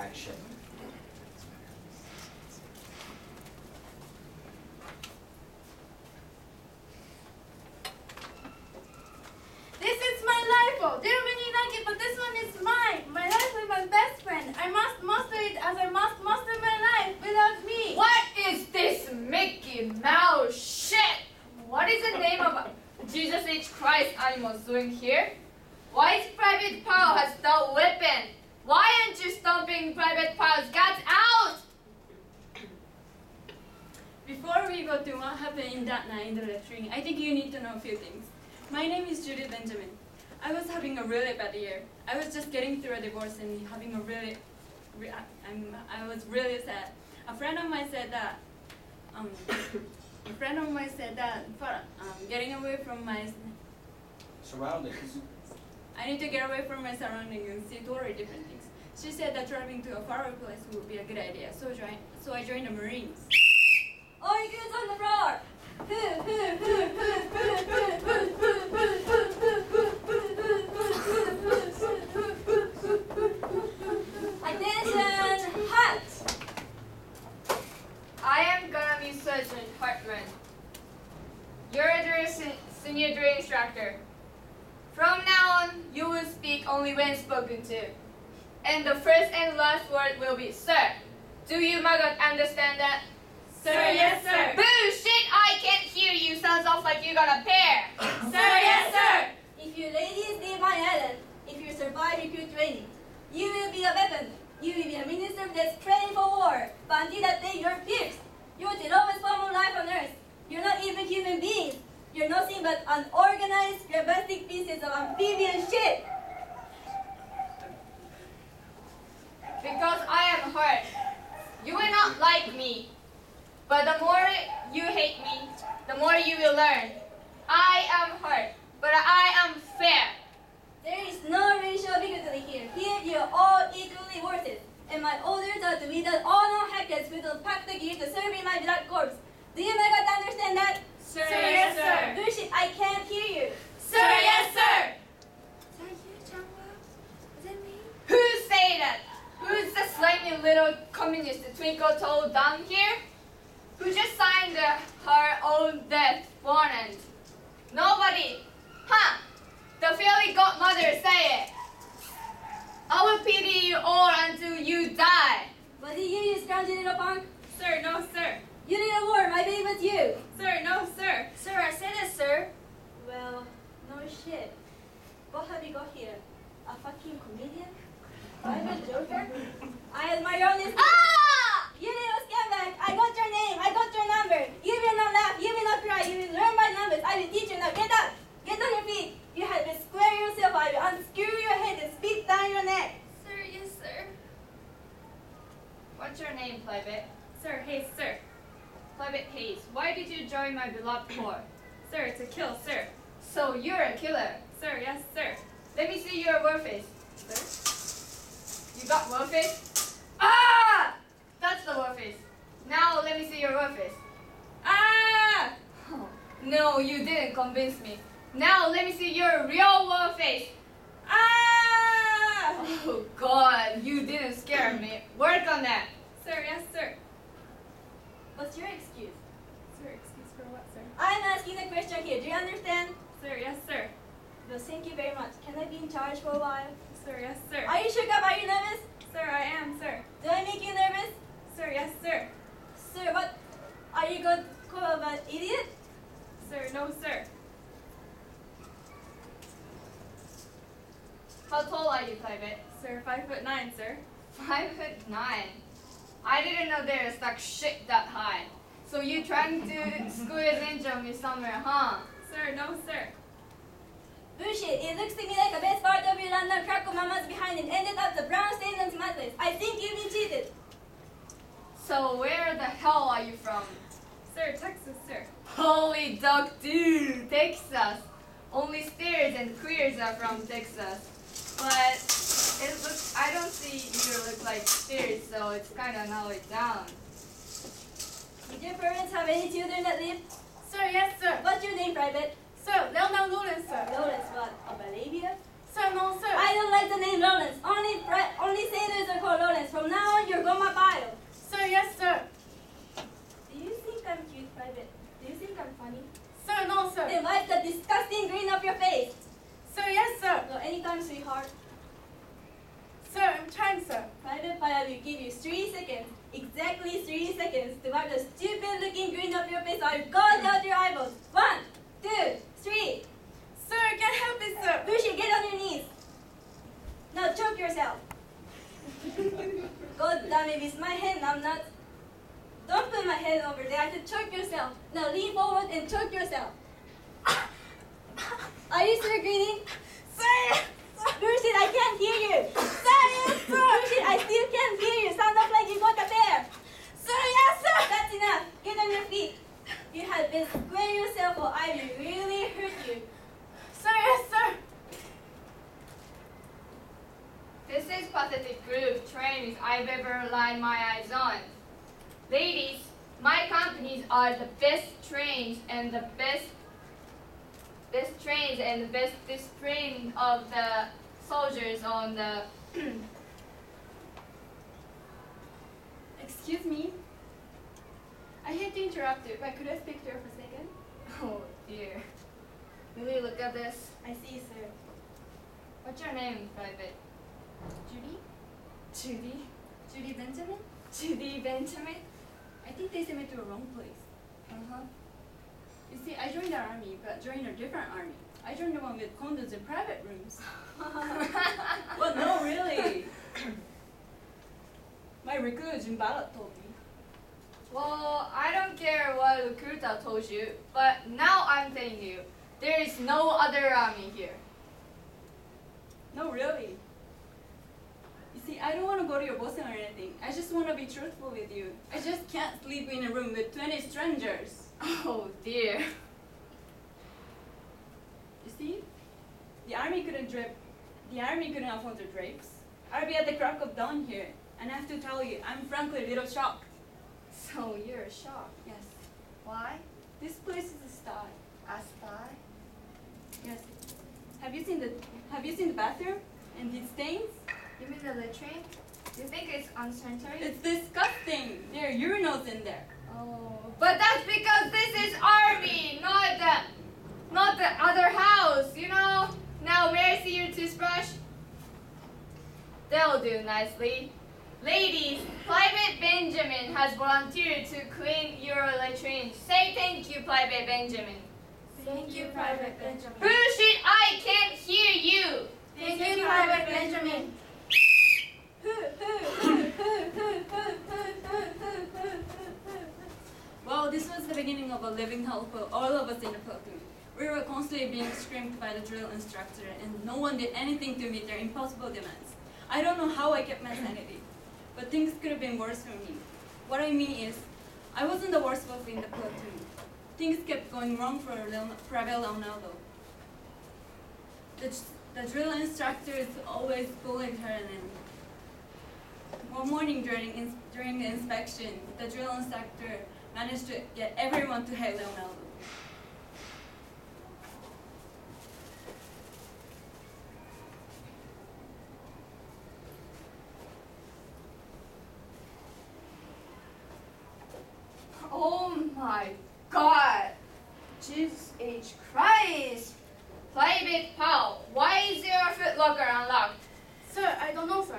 action. This is my rifle. They're really like it, but this one is mine. My life with my best friend. I must master it as I must master my life without me. What is this Mickey Mouse shit? What is the name of Jesus H. Christ animals doing here? Why is Private Powell has the weapon? Why aren't you stomping Private Powell's Get out? Before we go to what happened in that night in the lecturing, I think you need to know a few things. My name is Judy Benjamin. I was having a really bad year. I was just getting through a divorce and having a really, re- I'm, I was really sad. A friend of mine said that, um, a friend of mine said that for um, getting away from my, Surroundings. I need to get away from my surroundings and see totally different things. She said that traveling to a faraway place would be a good idea, so, join, so I joined the Marines. All you kids on the floor! Attention! Hot! I am gonna be Sergeant Hartman. You're a drill se- senior drill instructor. From now on, you will speak only when spoken to. And the first and last word will be sir. Do you maggot understand that? Sir, yes, sir. Bullshit! I can't hear you. Sounds off like you got a pair. Sir, yes, sir. If you ladies leave my island, if you survive recruit training, you will be a weapon. You will be a minister that's trained for war. But until that day, you're fierce. You're the lowest form of life on earth. You're not even human beings. You're nothing but unorganized, grabastic pieces of amphibian shit. Because I am hurt. You will not like me. But the more you hate me, the more you will learn. I am hurt, but I am fair. There is no racial bigotry here. Here you're all equally worth it. And my orders are to be that all non-hackers will pack the gear to serve in my black corpse. Do you make us understand that? Sir, yes, sir. Bullshit, I can't hear you. Sir, yes, sir. Is that you, John Wayne? Is it me? Who say that? Who's the slimy little communist twinkle toe down here? Who just signed uh, her own death warrant? Nobody. Huh? The fairy godmother say it. I will pity you all until you die. What did you scroungy little punk? Sir, no, sir. You need a war, my baby was you. Sir, no, sir. Sir, I said it, sir. Well, no shit. What have you got here? A fucking comedian? I'm a joker? I admire your honesty. Ah! You little scumbag! I got your name, I got your number. You will not laugh, you will not cry, you will learn my numbers. I will teach you now. Get up! Get on your feet! You have to square yourself, I will unscrew your head and spit down your neck. Sir, yes, sir. What's your name, Private? Sir, hey, sir. Private Hayes. Why did you join my beloved corps? Sir, to kill, sir. So you're a killer. Sir, yes, sir. Let me see your warface. Sir? You got warface? Ah! That's the warface. Now let me see your warface. Ah! Oh, no, you didn't convince me. Now let me see your real warface. Ah! Oh god, you didn't scare me. Work on that. Sir, yes, sir. What's your excuse? Sir, excuse for what, sir? I'm asking a question here. Do you understand? Sir, yes, sir. Well, thank you very much. Can I be in charge for a while? Sir, yes, sir. Are you shook up? Are you nervous? Sir, I am, sir. Do I make you nervous? Sir, yes, sir. Sir, what? Are you going to call an idiot? Sir, no, sir. How tall are you, Private? Sir, five foot nine, sir. Five foot nine. I didn't know there was like shit that high. So you trying to squeeze ninja me somewhere, huh? Sir, no, sir. Bullshit. It looks to me like the best part of your London crackle mama's behind it ended up the brown stain on tomatoes. I think you've been cheated. So where the hell are you from? Sir, Texas, sir. Holy dog, dude, Texas. Only stairs and queers are from Texas. But it looks, I don't see you look like spirits, so it's kind of narrowed down. Did your parents have any children that live? Sir, yes, sir. What's your name, Private? Sir, Leonard Lawrence, sir. Lawrence, what, A Bolivia? Sir, no, sir. I don't like the name Lawrence. Only only sailors are called Lawrence. From now on, you're Gomer Pyle. Sir, yes, sir. Do you think I'm cute, Private? Do you think I'm funny? Sir, no, sir. Then wipe the disgusting grin off your face. Sir, yes, sir. So anytime, sweetheart will give you three seconds, exactly three seconds, to wipe the stupid looking grin off your face or gouge out your eyeballs. One, two, three. Sir, I can't help it, sir. Bushi, get on your knees. Now choke yourself. God damn it, it's my hand, I'm not. Don't put my head over there, I have to choke yourself. Now lean forward and choke yourself. Are you still grinning? Sir! Bullshit, I can't hear you. Science, Bullshit, I still can't hear you. Sound like you got a bear. Sir, yes, sir! That's enough. Get on your feet. You have been square yourself or I will really hurt you. Sir, yes, sir! This is pathetic group trainings I've ever aligned my eyes on. Ladies, my companies are the best trains and the best best trains and the best this discipline of the soldiers on the Excuse me. I hate to interrupt you, but could I speak to you for a second? Oh dear. Will you look at this? I see, sir. What's your name, Private? Judy? Judy? Judy Benjamin? Judy Benjamin? I think they sent me to the wrong place. Uh-huh. You see, I joined the army, but joined a different army. I joined the one with condos and private rooms. well, no, really. My recruiter, Jim Ballard, told me. Well, I don't care what recruiter told you, but now I'm telling you, there is no other army here. No, really. You see, I don't want to go to your boss or anything. I just want to be truthful with you. I just can't sleep in a room with 20 strangers. Oh dear. You see, the army couldn't drape, the army couldn't afford the drapes. I'll be at the crack of dawn here, and I have to tell you, I'm frankly a little shocked. So you're shocked. Yes, Why? this place is a sty. A spy? Yes. Have you seen the Have you seen the bathroom and these stains? You mean the latrine? You think it's unsanitary? It's disgusting. There are urinals in there. oh, but that's because this is army, not the, not the other house. You know. Now, may I see your toothbrush? That'll do nicely. Ladies, Private Benjamin has volunteered to clean your latrine. Say thank you, Private Benjamin. Thank you, Private Benjamin. Bullshit, I can't hear you. Thank you, Private Benjamin. Well, this was the beginning of a living hell for all of us in the platoon. We were constantly being screamed by the drill instructor, and no one did anything to meet their impossible demands. I don't know how I kept my sanity, but things could have been worse for me. What I mean is, I wasn't the worst wolf in the platoon. Things kept going wrong for Private Leonardo. The, the drill instructor is always bullying her, and one morning during during the inspection, the drill instructor managed to get everyone to hate Leonardo. Oh my god. Jesus H. Christ. Private Pal, why is your footlocker unlocked? Sir, I don't know, sir.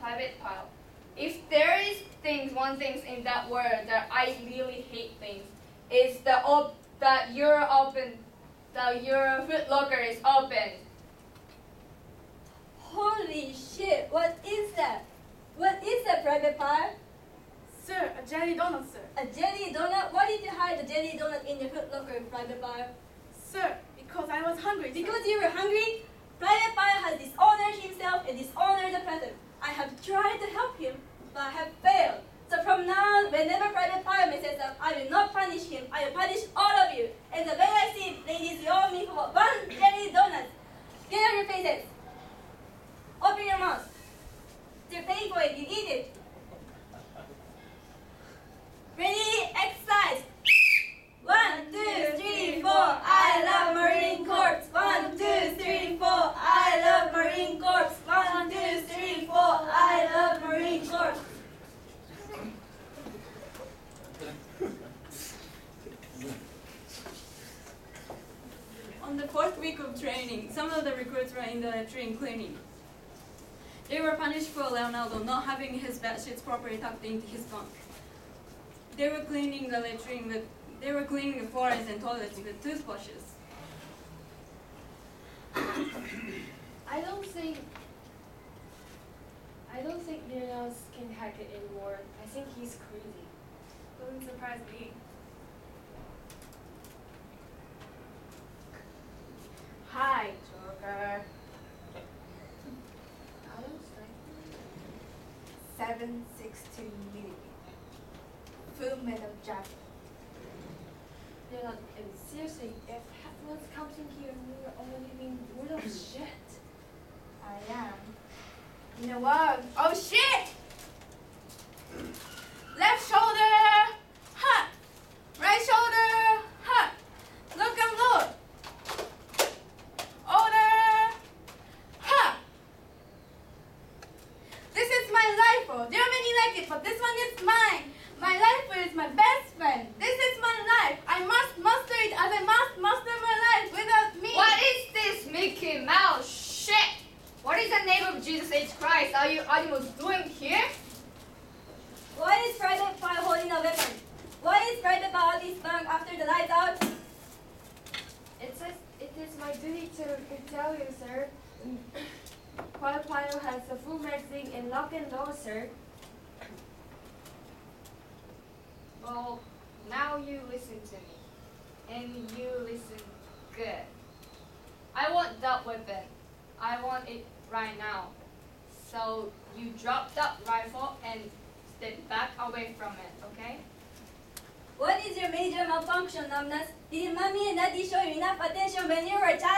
Private Pal, if there is things, one thing in that word that I really hate things, is the op- that you're open, that your footlocker is open. Holy shit, what is that? What is that, Private Pyle? Sir, a jelly donut, sir. A jelly donut? Why did you hide the jelly donut in your footlocker, Private Pyle? Sir, because I was hungry. sir. Because you were hungry? Private Pyle has dishonored himself and dishonored the platoon. I have tried to help him, but I have failed. So from now on, whenever Private Pyle messes up, I will not punish him. I will punish all of you. And the way I see it, ladies, you owe me for one jelly donut. Get on your faces. Open your mouth. You're paying for it. You eat it. Ready? Exercise. One, two, three, four. I love Marine Corps. One, two, three, four. I love Marine Corps. One, two, three, four. I love Marine Corps. On the fourth week of training, some of the recruits were in the latrine cleaning. They were punished for Leonardo not having his bed sheets properly tucked into his bunk. They were cleaning the latrine with they were cleaning the floors and toilets with toothbrushes. I don't think I don't think Leonidas can hack it anymore. I think he's crazy. Doesn't surprise me. 762 millimeter. Full metal jacket. Leonard, and seriously, if comes in here and we're already being rid of shit. I am. You know what? Oh shit! Left shoulder, huh? Right shoulder, huh? Look and look. Order, huh? This is my rifle. There are many like it, but this one is mine. My rifle is my best friend. This is my life. I must master it as I must master my life without me. What is this Mickey Mouse shit? What is the name of Jesus H. Christ are you animals doing here? Why is Private Pyle holding a weapon? Why is Private Pyle this bank after the lights out? It says it is my duty to tell you, sir. Pyle has a full magazine and lock and load, sir. Well, now you listen to me. And you listen good. I want that weapon. I want it right now. So you drop that rifle and step back away from it, okay? What is your major malfunction, numbness? Did mommy and daddy show you enough attention when you were a child?